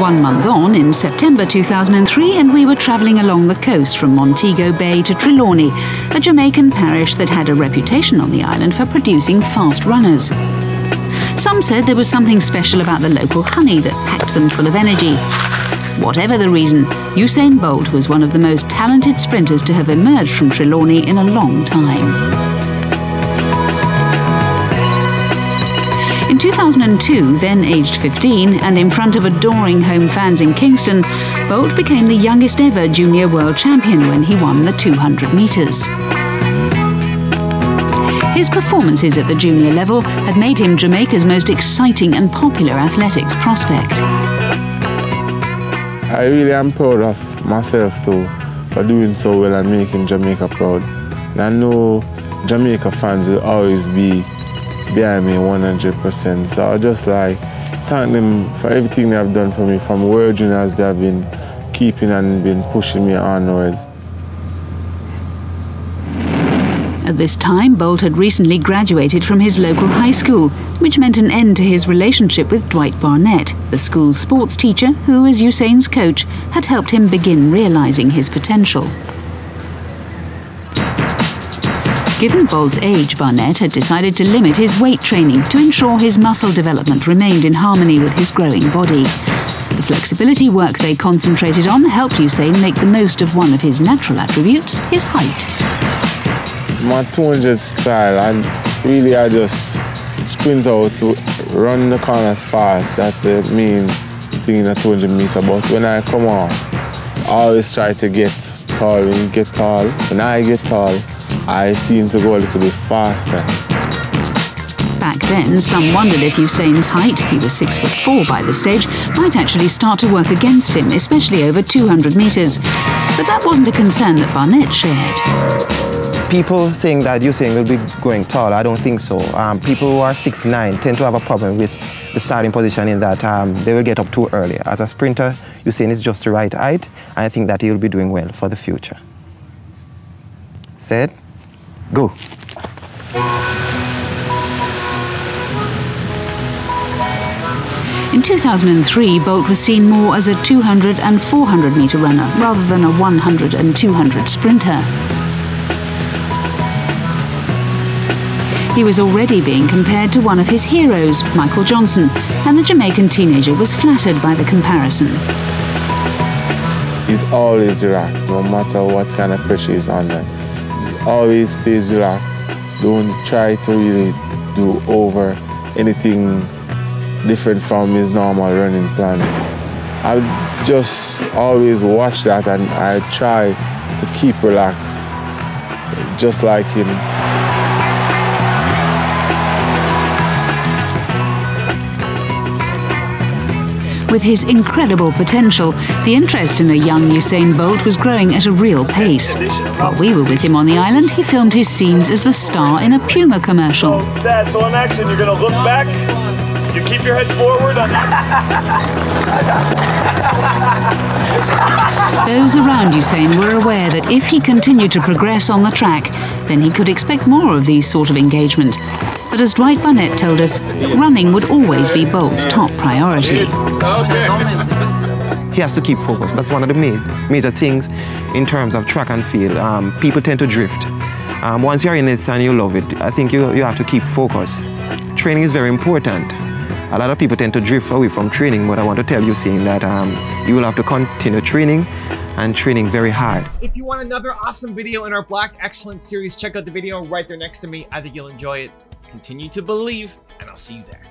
One month on, in September 2003, and we were travelling along the coast from Montego Bay to Trelawny, a Jamaican parish that had a reputation on the island for producing fast runners. Some said there was something special about the local honey that packed them full of energy. Whatever the reason, Usain Bolt was one of the most talented sprinters to have emerged from Trelawny in a long time. In 2002, then aged 15, and in front of adoring home fans in Kingston, Bolt became the youngest ever junior world champion when he won the 200 metres. His performances at the junior level had made him Jamaica's most exciting and popular athletics prospect. I really am proud of myself too for doing so well and making Jamaica proud. And I know Jamaica fans will always be behind me 100%. So I just like thank them for everything they have done for me from World Juniors they have been keeping and been pushing me onwards. At this time, Bolt had recently graduated from his local high school, which meant an end to his relationship with Dwight Barnett, the school's sports teacher who, as Usain's coach, had helped him begin realising his potential. Given Bolt's age, Barnett had decided to limit his weight training to ensure his muscle development remained in harmony with his growing body. The flexibility work they concentrated on helped Usain make the most of one of his natural attributes, his height my 200 style and really I just sprint out to run the corners fast. That's the main thing in a 200 meter. But when I come on, I always try to get tall. When you get tall, when I get tall, I seem to go a little bit faster. Back then, some wondered if Usain's height, he was six foot four by the stage, might actually start to work against him, especially over 200 metres. But that wasn't a concern that Barnett shared people saying that Usain will be going tall, I don't think so. Um, people who are 6'9 tend to have a problem with the starting position in that um, they will get up too early. As a sprinter, Usain is just the right height, and I think that he will be doing well for the future. Said, go. In 2003, Bolt was seen more as a 200 and 400 metre runner rather than a 100 and 200 sprinter. He was already being compared to one of his heroes, Michael Johnson, and the Jamaican teenager was flattered by the comparison. He's always relaxed, no matter what kind of pressure he's under. He always stays relaxed. Don't try to really do over anything different from his normal running plan. I just always watch that and I try to keep relaxed, just like him. With his incredible potential, the interest in a young Usain Bolt was growing at a real pace. While we were with him on the island, he filmed his scenes as the star in a Puma commercial. Dad, so in action, you're going to look back, you keep your head forward. Those around Usain were aware that if he continued to progress on the track, then he could expect more of these sort of engagements. But as Dwight Barnett told us, running would always be Bolt's top priority. He has to keep focused. That's one of the major things in terms of track and field. Um, people tend to drift. Um, once you're in it and you love it, I think you, you have to keep focused. Training is very important. A lot of people tend to drift away from training, but I want to tell Usain that um, you will have to continue training and training very hard. If you want another awesome video in our Black Excellence series, check out the video right there next to me. I think you'll enjoy it. Continue to believe, and I'll see you there.